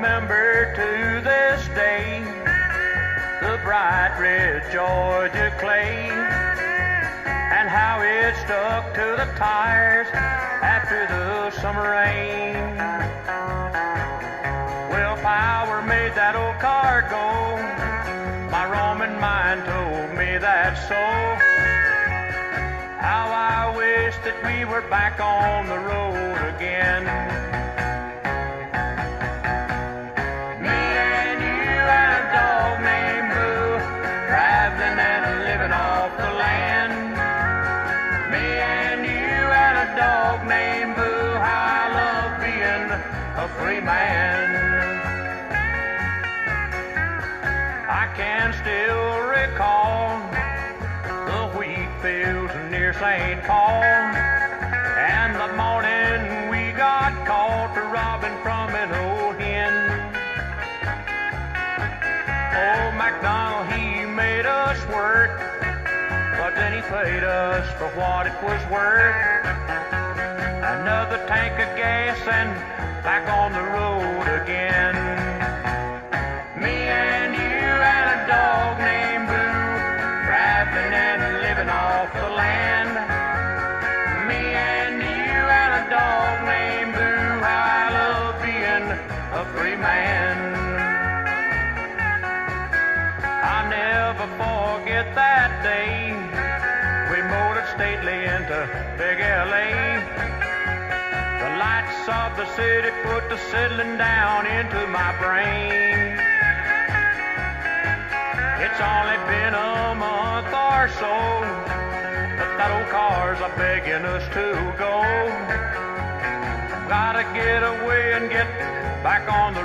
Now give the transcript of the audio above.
remember to this day the bright red Georgia clay and how it stuck to the tires after the summer rain. Well, power made that old car go. My Roman mind told me that so. How I wish that we were back on the road off the land. Me and you and a dog named Boo, I love being a free man. I can still recall the wheat fields near St. Paul and the morning we got caught robbing from an old hen. Old MacDonald, but then he paid us for what it was worth. Another tank of gas and back forget that day. We motored stately into big LA. The lights of the city put the settling down into my brain. It's only been a month or so, but that old car's a begging us to go. Gotta get away and get back on the